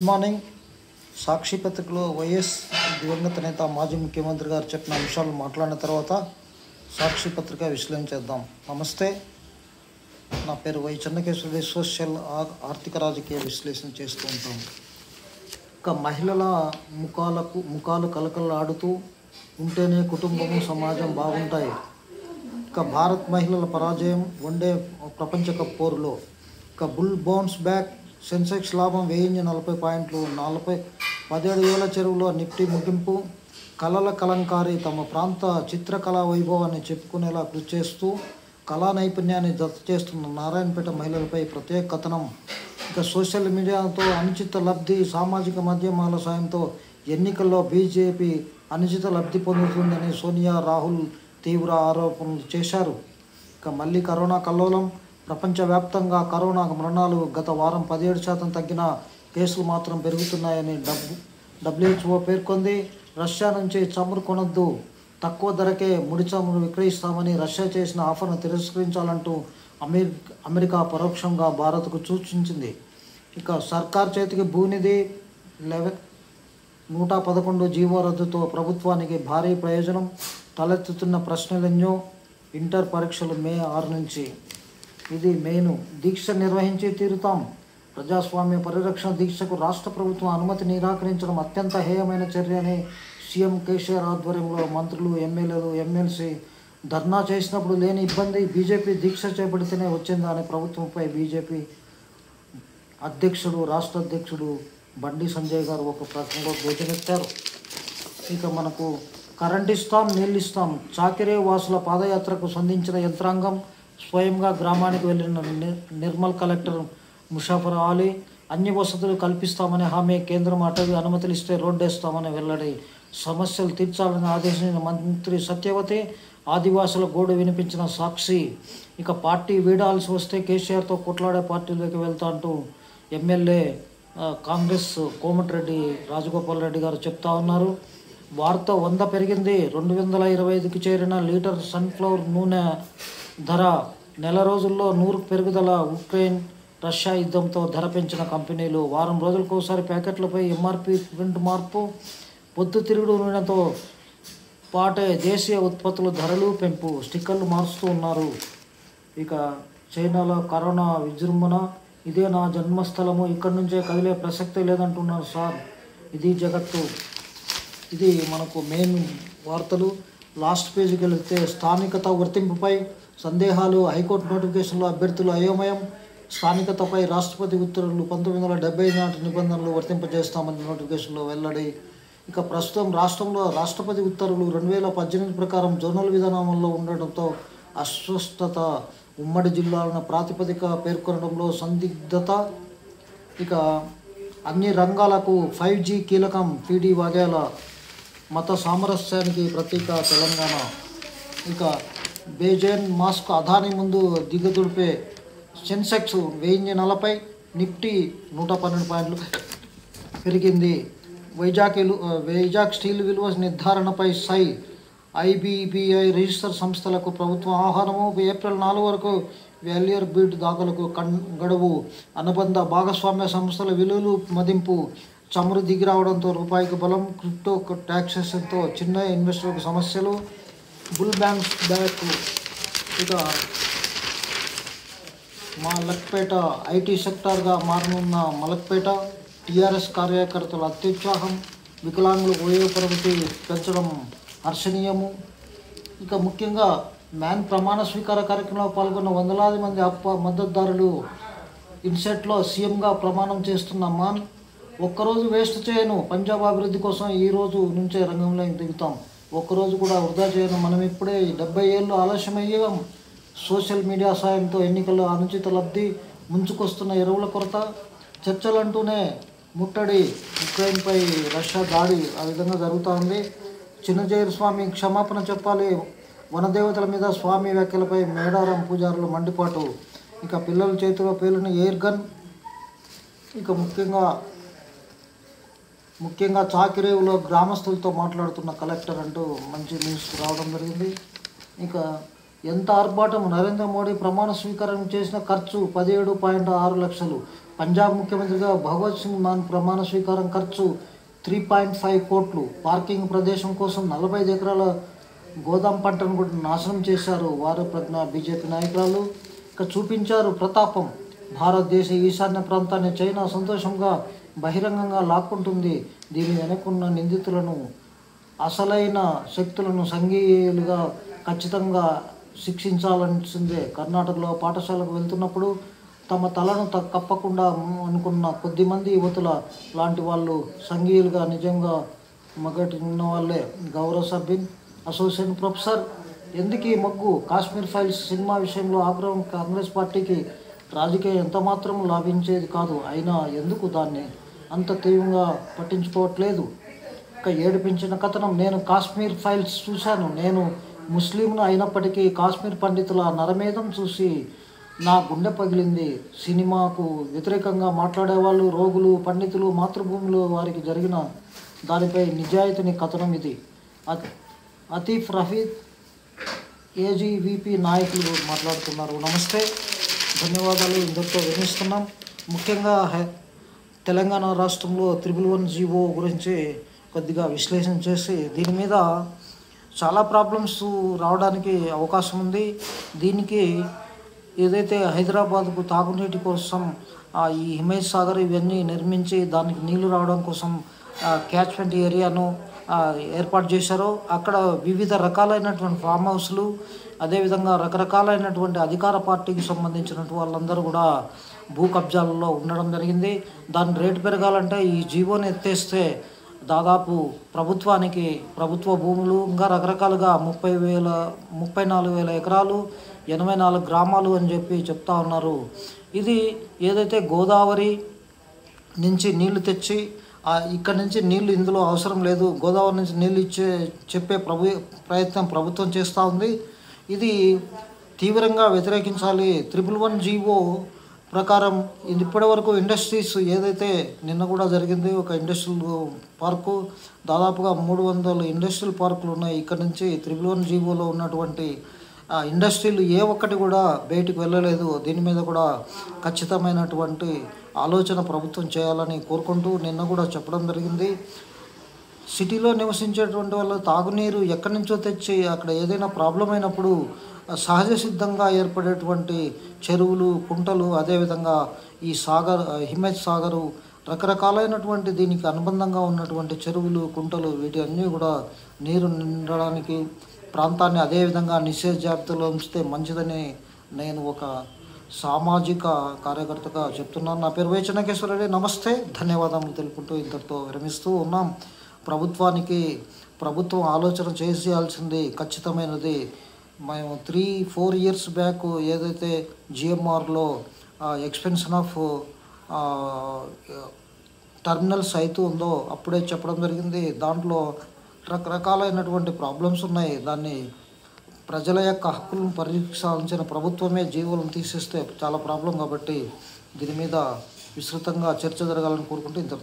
Good morning సాక్షి పత్రికలో YS దివంగత నేత మాజీ ముఖ్యమంత్రి గారు చెప్పిన అంశాలు మాట్లాడిన తర్వాత సాక్షి పత్రిక విశ్లేషణ చేద్దాం. నమస్తే. నా పేరు వై చెన్నకేశ్వరి సోషల్ ఆర్థిక రాజకీయ విశ్లేషణ చేస్తూ ఉంటాం ఇక మహిళల ముఖాలకు ముఖాలు కలకలాడుతూ ఉంటేనే కుటుంబము సమాజం బాగుంటాయి. ఇక భారత్ మహిళల పరాజయం వన్డే ప్రపంచ కప్ పోరులో. ఇక బుల్ బౌన్స్ బ్యాక్ సెన్సెక్స్ లాభం వెయ్యి నలభై పాయింట్లు. నలభై పదిహేడు వేల చెరువులో నిఫ్టీ ముగింపు. కళల కలంకారి తమ ప్రాంత చిత్రకళా వైభవాన్ని చెప్పుకునేలా కృషి చేస్తూ కళా నైపుణ్యాన్ని జత చేస్తున్న నారాయణపేట మహిళలపై ప్రత్యేక కథనం. ఇక సోషల్ మీడియాతో అనుచిత లబ్ధి సామాజిక మాధ్యమాల సాయంతో ఎన్నికల్లో బీజేపీ అనుచిత లబ్ధి పొందుతుందని సోనియా రాహుల్ తీవ్ర ఆరోపణలు చేశారు. ఇక మళ్ళీ కరోనా కల్లోలం. ప్రపంచవ్యాప్తంగా కరోనా మరణాలు గత వారం పదిహేడు శాతం తగ్గిన కేసులు మాత్రం పెరుగుతున్నాయని డబ్ల్యూ డబ్ల్యూహెచ్ఓ పేర్కొంది. రష్యా నుంచి చమురు కొనొద్దు. తక్కువ ధరకే ముడి చమురు విక్రయిస్తామని రష్యా చేసిన ఆఫర్ను తిరస్కరించాలంటూ అమెరికా అమెరికా పరోక్షంగా భారత్కు సూచించింది. ఇక సర్కార్ చేతికి భూనిధి లెవెన్ నూట పదకొండు జీవో రద్దుతో ప్రభుత్వానికి భారీ ప్రయోజనం. తలెత్తుతున్న ప్రశ్నలెన్నో. ఇంటర్ పరీక్షలు మే ఆరు నుంచి ఇది మెయిన్. దీక్ష నిర్వహించి తీరుతాం. ప్రజాస్వామ్య పరిరక్షణ దీక్షకు రాష్ట్ర ప్రభుత్వం అనుమతి నిరాకరించడం అత్యంత హేయమైన చర్య అని సీఎం కేసీఆర్ ఆధ్వర్యంలో మంత్రులు ఎమ్మెల్యేలు ఎమ్మెల్సీ ధర్నా చేసినప్పుడు లేని ఇబ్బంది బీజేపీ దీక్ష చేపడితేనే వచ్చిందా అని ప్రభుత్వంపై బీజేపీ అధ్యక్షుడు రాష్ట్ర అధ్యక్షుడు బండి సంజయ్ గారు ఒక ప్రకటనలో ధ్వజమెత్తారు ఇక మనకు కరెంట్ ఇస్తాం నీళ్ళు ఇస్తాం. చాకిరే వాసుల పాదయాత్రకు సంధించిన యంత్రాంగం స్వయంగా గ్రామానికి వెళ్ళిన నిర్మల్ కలెక్టర్ ముషాఫర్ అలీ అన్ని వసతులు కల్పిస్తామని హామీ కేంద్రం అటవీ అనుమతులు ఇస్తే రోడ్డేస్తామని వెల్లడి. సమస్యలు తీర్చాలని ఆదేశించిన మంత్రి సత్యవతి ఆదివాసుల గోడు వినిపించిన సాక్షి. ఇక పార్టీ వీడాల్సి వస్తే కేసీఆర్తో కొట్లాడే పార్టీలోకి వెళ్తా అంటూ ఎమ్మెల్యే కాంగ్రెస్ కోమటిరెడ్డి రాజగోపాల్ రెడ్డి గారు చెప్తా ఉన్నారు. వార్త వంద పెరిగింది. రెండు వందల ఇరవై ఐదుకి చేరిన లీటర్ సన్ఫ్లవర్ నూనె ధర నెల రోజుల్లో నూరు పెరుగుదల ఉక్రెయిన్ రష్యా యుద్ధంతో ధర పెంచిన కంపెనీలు వారం రోజులకు ఒకసారి ప్యాకెట్లపై ఎంఆర్పి ప్రింట్ మార్పు పొద్దు తిరుగుడు నూనెతో పాటే దేశీయ ఉత్పత్తుల ధరలు పెంపు స్టిక్కర్లు మారుస్తూ ఉన్నారు. ఇక చైనాలో కరోనా విజృంభణ ఇదే నా జన్మస్థలము ఇక్కడి నుంచే కదిలే ప్రసక్తే లేదంటున్నారు సార్. ఇది జగత్తు. ఇది మనకు మెయిన్ వార్తలు. లాస్ట్ పేజీకి వెళితే స్థానికత వర్తింపుపై సందేహాలు హైకోర్టు నోటిఫికేషన్లో అభ్యర్థులు అయోమయం స్థానికతపై రాష్ట్రపతి ఉత్తర్వులు పంతొమ్మిది వందల డెబ్బై నాటి నిబంధనలు వర్తింపజేస్తామని నోటిఫికేషన్లో వెల్లడి. ఇక ప్రస్తుతం రాష్ట్రంలో రాష్ట్రపతి ఉత్తర్వులు రెండు వేల పద్దెనిమిది ప్రకారం జోనల్ విధానంలో ఉండడంతో అస్వస్థత ఉమ్మడి జిల్లాలను ప్రాతిపదిక పేర్కొనడంలో సందిగ్ధత. ఇక అన్ని రంగాలకు ఫైవ్ జీ కీలకం పీడీ వాగేల మత సామరస్యానికి ప్రతీక తెలంగాణ. ఇక బేజైన్ మాస్క్ అదాని ముందు దిగదుడిపే సెన్సెక్స్ వెయ్యి నలభై నిఫ్టీ నూట పన్నెండు పాయింట్లు పెరిగింది. వైజాగ్ వైజాగ్ స్టీల్ విలువ నిర్ధారణపై సై ఐబీబీఐ రిజిస్టర్ సంస్థలకు ప్రభుత్వం ఆహ్వానము. ఏప్రిల్ నాలుగు వరకు వాల్యూర్ బిడ్ దాఖలకు కన్ గడువు. అనుబంధ భాగస్వామ్య సంస్థల విలువలు మదింపు. చమురు దిగి రావడంతో రూపాయికి బలం క్రిప్టో ట్యాక్సేషన్తో చిన్న ఇన్వెస్టర్లకు సమస్యలు. బుల్ బ్యాంక్స్ బ్యాక్ ఇక మా లక్పేట ఐటీ సెక్టార్గా మారనున్న మలక్పేట టీఆర్ఎస్ కార్యకర్తల అత్యుత్సాహం వికలాంగుల వయోపరిమితి పెంచడం హర్షణీయము. ఇక ముఖ్యంగా మ్యాన్ ప్రమాణ స్వీకార కార్యక్రమంలో పాల్గొన్న వందలాది మంది అప్ప మద్దతుదారులు ఇన్సెట్లో సీఎంగా ప్రమాణం చేస్తున్న మాన్ ఒక్కరోజు వేస్ట్ చేయను పంజాబ్ అభివృద్ధి కోసం ఈరోజు నుంచే రంగంలో దిగుతాం. ఒక్కరోజు కూడా వృధా చేయను. మనం ఇప్పుడే డెబ్బై ఏళ్ళు ఆలస్యమయ్యాం. సోషల్ మీడియా సాయంతో ఎన్నికల్లో అనుచిత లబ్ధి ముంచుకొస్తున్న ఎరువుల కొరత చర్చలంటూనే ముట్టడి ఉక్రెయిన్పై రష్యా దాడి ఆ విధంగా జరుగుతోంది. చిన్నజైరు స్వామి క్షమాపణ చెప్పాలి. వనదేవతల మీద స్వామి వ్యాఖ్యలపై మేడారం పూజారులు మండిపాటు. ఇక పిల్లల చేతిలో పేలిన ఎయిర్ గన్. ఇక ముఖ్యంగా ముఖ్యంగా చాకిరేవులో గ్రామస్తులతో మాట్లాడుతున్న కలెక్టర్ అంటూ మంచి న్యూస్ రావడం జరిగింది. ఇంకా ఎంత ఆర్భాటం నరేంద్ర మోడీ ప్రమాణ స్వీకారం చేసిన ఖర్చు పదిహేడు పాయింట్ ఆరు లక్షలు. పంజాబ్ ముఖ్యమంత్రిగా భగవత్ సింగ్ మాన్ ప్రమాణ స్వీకారం ఖర్చు త్రీ పాయింట్ ఫైవ్ కోట్లు. పార్కింగ్ ప్రదేశం కోసం నలభై ఐదు ఎకరాల గోదాం పంటను కూడా నాశనం చేశారు వారు ప్రజ్ఞ బీజేపీ నాయకురాలు. ఇక చూపించారు ప్రతాపం. భారతదేశ ఈశాన్య ప్రాంతాన్ని చైనా సంతోషంగా బహిరంగంగా లాక్కుంటుంది. దీని వెనుకున్న నిందితులను అసలైన శక్తులను సంఘీయులుగా ఖచ్చితంగా శిక్షించాల్సిందే. కర్ణాటకలో పాఠశాలకు వెళ్తున్నప్పుడు తమ తలను త- కప్పకుండా అనుకున్న కొద్దిమంది యువతుల లాంటి వాళ్ళు సంఘీయులుగా నిజంగా మగటి వాళ్ళే గౌరవ సభ్యున్ అసోసియేట్ ప్రొఫెసర్ ఎందుకీ మొగ్గు? కాశ్మీర్ ఫైల్స్ సినిమా విషయంలో ఆగ్రహం కాంగ్రెస్ పార్టీకి రాజకీయం ఎంత మాత్రం లాభించేది కాదు. అయినా ఎందుకు దాన్ని అంత తీవ్రంగా పట్టించుకోవట్లేదు. ఇక ఏడిపించిన కథనం నేను కాశ్మీర్ ఫైల్స్ చూశాను. నేను ముస్లింను అయినప్పటికీ కాశ్మీర్ పండితుల నరమేధం చూసి నా గుండె పగిలింది. సినిమాకు వ్యతిరేకంగా మాట్లాడేవాళ్ళు రోగులు పండితులు మాతృభూమిలో వారికి జరిగిన దానిపై నిజాయితీని కథనం ఇది. అతీఫ్ రఫీద్ ఏజీవీపీ నాయకులు మాట్లాడుతున్నారు. నమస్తే. ధన్యవాదాలు. ఇందరితో వినిస్తున్నాం ముఖ్యంగా హై- తెలంగాణ రాష్ట్రంలో త్రిబుల్ వన్ జీవో గురించి కొద్దిగా విశ్లేషణ చేసి దీని మీద చాలా ప్రాబ్లమ్స్ రావడానికి అవకాశం ఉంది. దీనికి ఏదైతే హైదరాబాద్కు తాగునీటి కోసం ఈ హిమేష్ సాగర్ ఇవన్నీ నిర్మించి దానికి నీళ్ళు రావడం కోసం క్యాచ్మెంట్ ఏరియాను ఏర్పాటు చేశారో అక్కడ వివిధ రకాలైనటువంటి ఫామ్ హౌస్లు అదేవిధంగా రకరకాలైనటువంటి అధికార పార్టీకి సంబంధించినటువంటి వాళ్ళందరూ కూడా భూ కబ్జాలలో ఉండడం జరిగింది. దాని రేటు పెరగాలంటే ఈ జీవోని ఎత్తేస్తే దాదాపు ప్రభుత్వానికి ప్రభుత్వ భూములు ఇంకా రకరకాలుగా ముప్పై వేల ముప్పై నాలుగు వేల ఎకరాలు ఎనభై నాలుగు గ్రామాలు అని చెప్పి చెప్తా ఉన్నారు. ఇది ఏదైతే గోదావరి నుంచి నీళ్ళు తెచ్చి ఇక్కడ నుంచి నీళ్ళు ఇందులో అవసరం లేదు. గోదావరి నుంచి నీళ్ళు ఇచ్చే చెప్పే ప్రభు ప్రయత్నం ప్రభుత్వం చేస్తూ ఉంది. ఇది తీవ్రంగా వ్యతిరేకించాలి. త్రిపుల్ వన్ జీవో ప్రకారం ఇది ఇప్పటివరకు ఇండస్ట్రీస్ ఏదైతే నిన్న కూడా జరిగింది ఒక ఇండస్ట్రియల్ పార్కు దాదాపుగా మూడు వందల ఇండస్ట్రియల్ పార్కులు ఉన్నాయి. ఇక్కడ నుంచి త్రిపుల్ వన్ జీవోలో ఉన్నటువంటి ఇండస్ట్రీలు ఏ ఒక్కటి కూడా బయటికి వెళ్ళలేదు. దీని మీద కూడా ఖచ్చితమైనటువంటి ఆలోచన ప్రభుత్వం చేయాలని కోరుకుంటూ నిన్న కూడా చెప్పడం జరిగింది. సిటీలో నివసించేటువంటి వాళ్ళు తాగునీరు ఎక్కడి నుంచో తెచ్చి అక్కడ ఏదైనా ప్రాబ్లం అయినప్పుడు సహజ సిద్ధంగా ఏర్పడేటువంటి చెరువులు కుంటలు అదేవిధంగా ఈ సాగర్ హిమేజ్ సాగరు రకరకాలైనటువంటి దీనికి అనుబంధంగా ఉన్నటువంటి చెరువులు కుంటలు వీటి అన్నీ కూడా నీరు నిండడానికి ప్రాంతాన్ని అదేవిధంగా నిషేధ జాబితాలో ఉంచితే మంచిదని నేను ఒక సామాజిక కార్యకర్తగా చెప్తున్నాను. నా పేరు వై నమస్తే. ధన్యవాదాలు తెలుపుకుంటూ ఇంతటితో విరమిస్తూ ఉన్నాం. ప్రభుత్వానికి ప్రభుత్వం ఆలోచన చేసేయాల్సింది ఖచ్చితమైనది. మేము త్రీ ఫోర్ ఇయర్స్ బ్యాక్ ఏదైతే జిఎంఆర్లో ఎక్స్పెన్షన్ ఆఫ్ టర్మినల్స్ అయితే ఉందో అప్పుడే చెప్పడం జరిగింది. దాంట్లో రకరకాలైనటువంటి ప్రాబ్లమ్స్ ఉన్నాయి. దాన్ని ప్రజల యొక్క హక్కులను పరిరక్షించిన ప్రభుత్వమే జీవులను తీసేస్తే చాలా ప్రాబ్లం కాబట్టి దీని మీద విస్తృతంగా చర్చ జరగాలని కోరుకుంటూ ఇంత